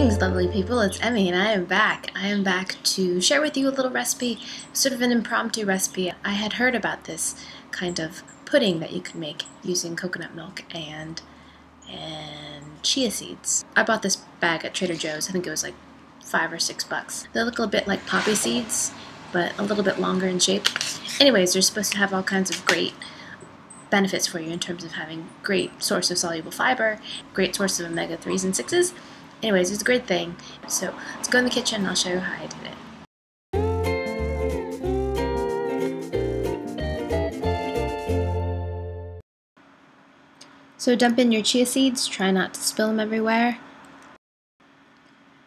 Greetings, lovely people. It's Emmy, and I am back. I am back to share with you a little recipe, sort of an impromptu recipe. I had heard about this kind of pudding that you can make using coconut milk and and chia seeds. I bought this bag at Trader Joe's. I think it was like five or six bucks. They look a bit like poppy seeds, but a little bit longer in shape. Anyways, they're supposed to have all kinds of great benefits for you in terms of having great source of soluble fiber, great source of omega-3s and 6s. Anyways, it's a great thing. So let's go in the kitchen and I'll show you how I did it. So dump in your chia seeds, try not to spill them everywhere.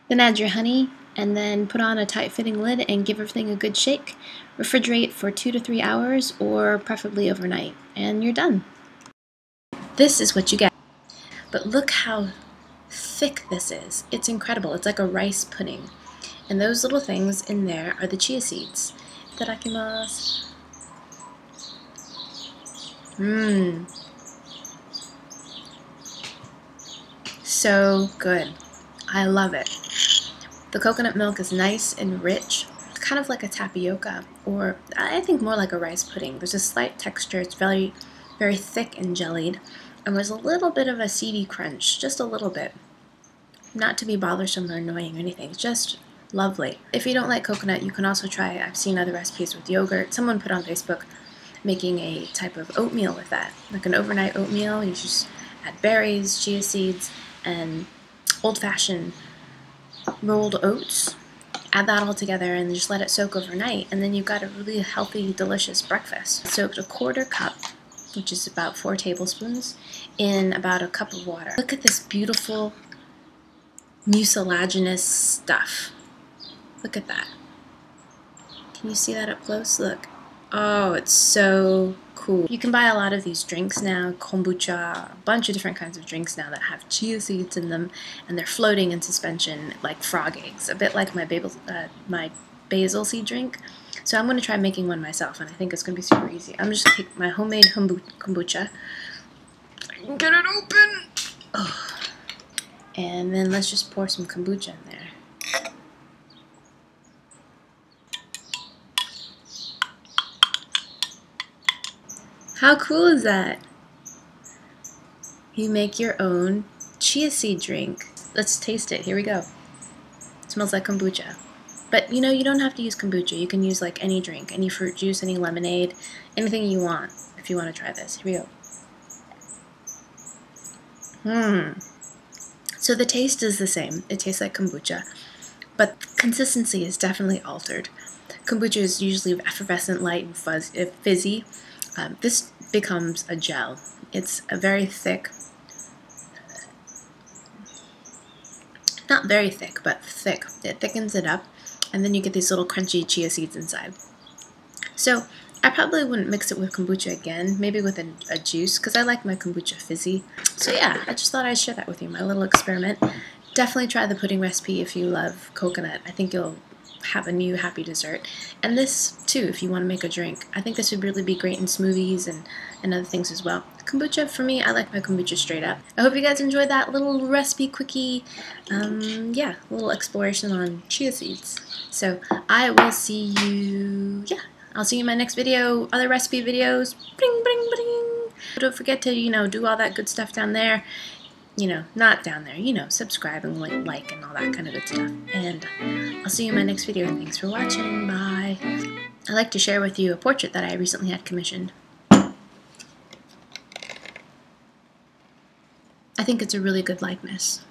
Then add your honey and then put on a tight fitting lid and give everything a good shake. Refrigerate for two to three hours or preferably overnight and you're done. This is what you get. But look how thick this is. It's incredible. It's like a rice pudding. And those little things in there are the chia seeds. Itadakimasu. Mmm. So good. I love it. The coconut milk is nice and rich, kind of like a tapioca, or I think more like a rice pudding. There's a slight texture, it's very, very thick and jellied, and there's a little bit of a seedy crunch, just a little bit. Not to be bothersome or annoying or anything, just lovely. If you don't like coconut, you can also try, I've seen other recipes with yogurt. Someone put on Facebook making a type of oatmeal with that, like an overnight oatmeal. You just add berries, chia seeds, and old-fashioned rolled oats. Add that all together and just let it soak overnight, and then you've got a really healthy, delicious breakfast. Soaked a quarter cup, which is about four tablespoons, in about a cup of water. Look at this beautiful mucilaginous stuff. Look at that. Can you see that up close? Look. Oh, it's so cool. You can buy a lot of these drinks now, kombucha, a bunch of different kinds of drinks now that have chia seeds in them, and they're floating in suspension like frog eggs, a bit like my basil, uh, my basil seed drink. So I'm going to try making one myself, and I think it's going to be super easy. I'm just going to take my homemade kombucha, Can get it open, oh. and then let's just pour some kombucha in there. How cool is that? You make your own chia seed drink. Let's taste it. Here we go. It smells like kombucha. But you know, you don't have to use kombucha. You can use like any drink, any fruit juice, any lemonade, anything you want if you want to try this. Here we go. Hmm. So the taste is the same. It tastes like kombucha, but consistency is definitely altered. Kombucha is usually effervescent, light, and fuzz, uh, fizzy. Um, this becomes a gel. It's a very thick, not very thick, but thick. It thickens it up, and then you get these little crunchy chia seeds inside. So I probably wouldn't mix it with kombucha again, maybe with a, a juice, because I like my kombucha fizzy. So yeah, I just thought I'd share that with you, my little experiment. Definitely try the pudding recipe if you love coconut. I think you'll have a new happy dessert. And this too, if you want to make a drink. I think this would really be great in smoothies and, and other things as well. Kombucha, for me, I like my kombucha straight up. I hope you guys enjoyed that little recipe quickie, um, yeah, little exploration on chia seeds. So I will see you, yeah, I'll see you in my next video, other recipe videos. Bring, bring, bring. Don't forget to, you know, do all that good stuff down there you know, not down there, you know, subscribe and like and all that kind of good stuff. And I'll see you in my next video, thanks for watching. Bye. I'd like to share with you a portrait that I recently had commissioned. I think it's a really good likeness.